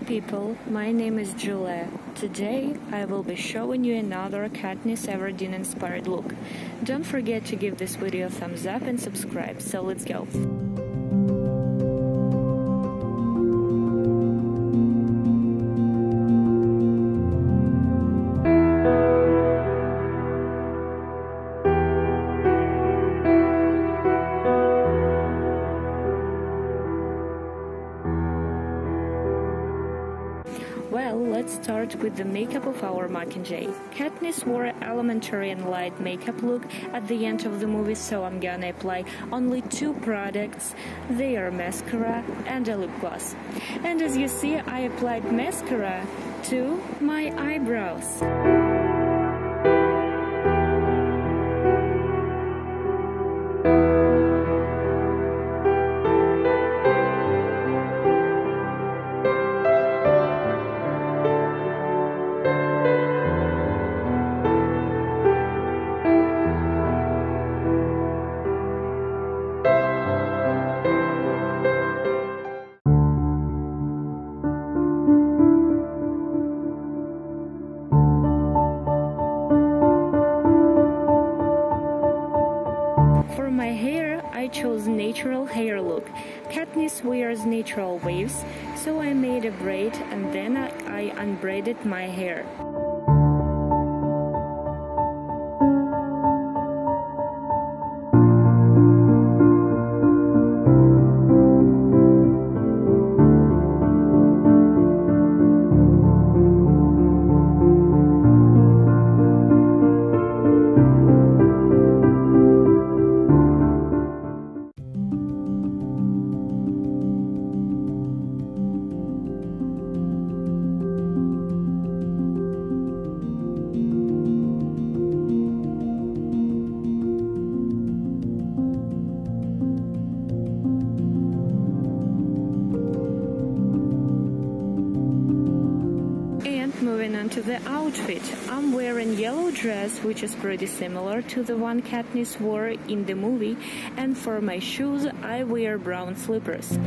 people, my name is Julia. Today I will be showing you another Katniss Everdeen inspired look. Don't forget to give this video a thumbs up and subscribe, so let's go. Well, let's start with the makeup of our Mockingjay. Katniss wore a elementary and light makeup look at the end of the movie, so I'm gonna apply only two products. They are mascara and a lip gloss. And as you see, I applied mascara to my eyebrows. For my hair, I chose natural hair look. Katniss wears natural waves, so I made a braid and then I, I unbraided my hair. Moving on to the outfit, I'm wearing yellow dress which is pretty similar to the one Katniss wore in the movie and for my shoes I wear brown slippers.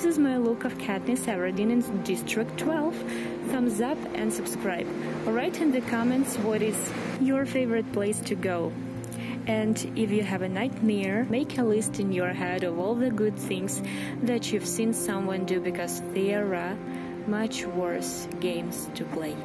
This is my look of Katniss Everdeen in District 12. Thumbs up and subscribe. Write in the comments what is your favorite place to go. And if you have a nightmare, make a list in your head of all the good things that you've seen someone do because there are much worse games to play.